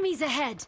Enemies ahead!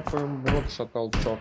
я твоему в рот шатал, чёрт.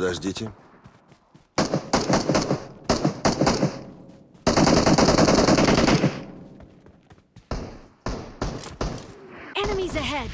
Подождите. Enemies ahead!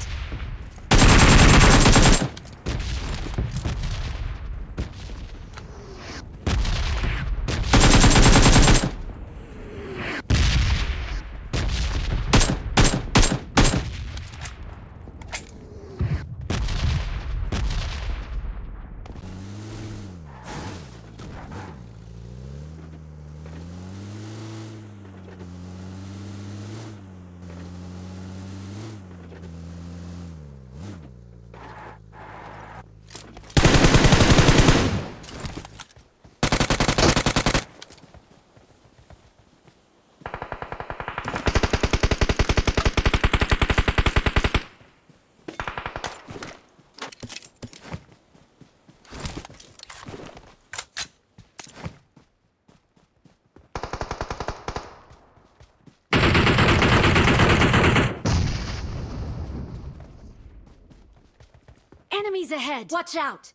Enemies ahead! Watch out!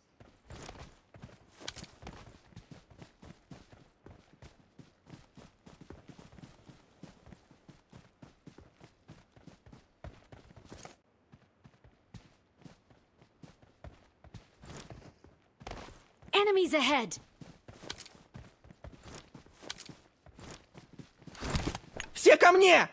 Enemies ahead! Все ко мне!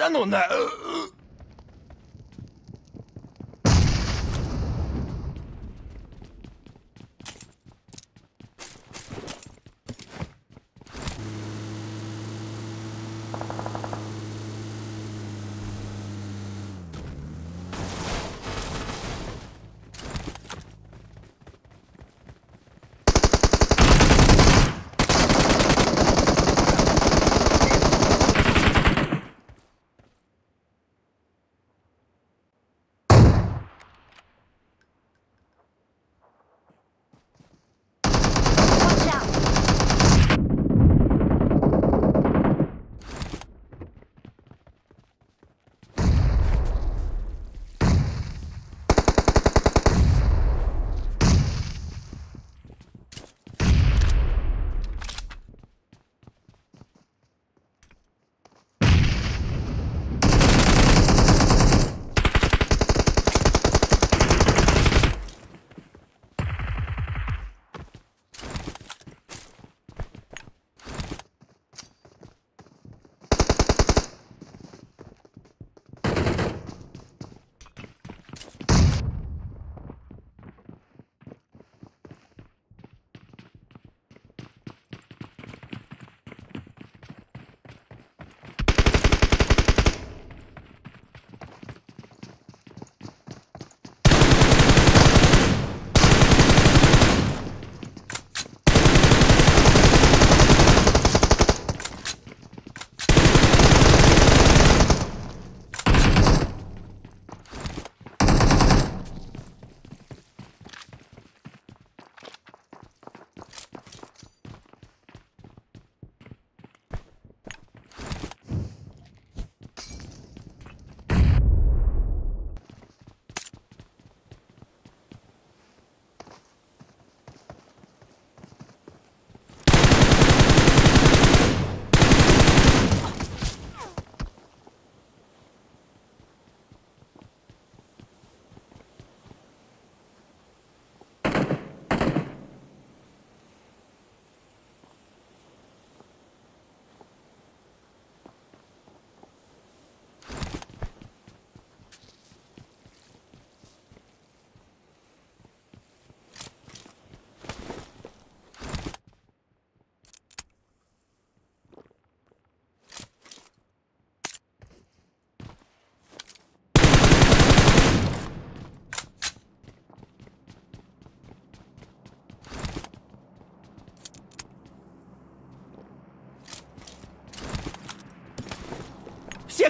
ったのな。うう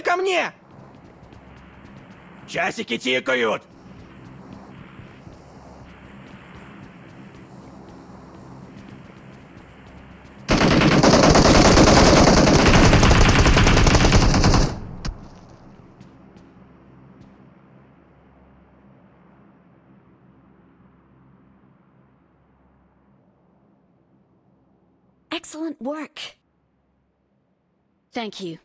Все ко мне! Часики тикают! Excellent work. Thank you.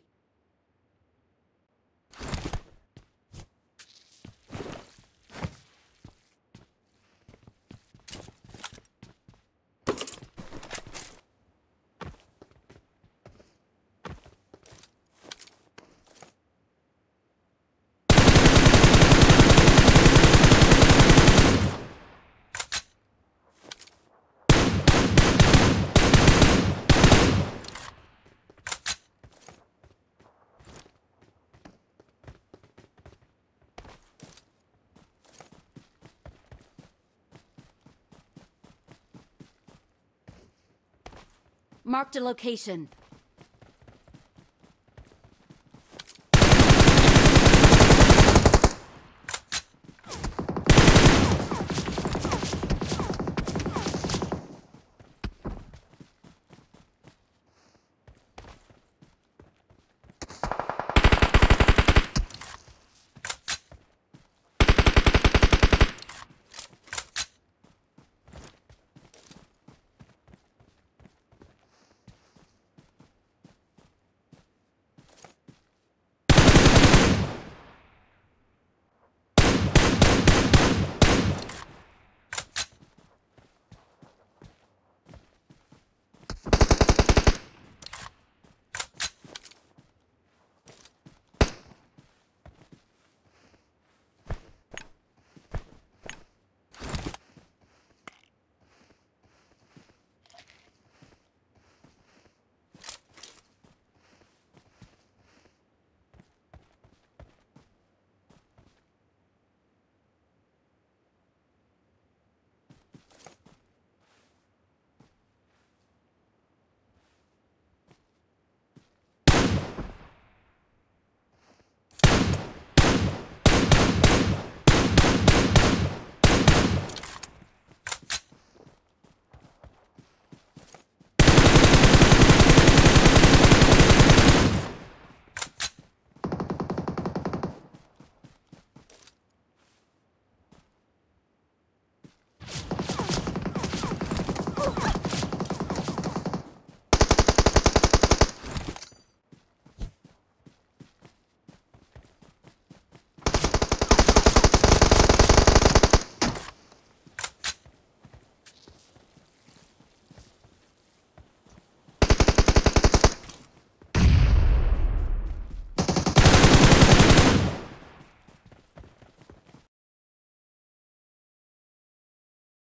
Marked a location.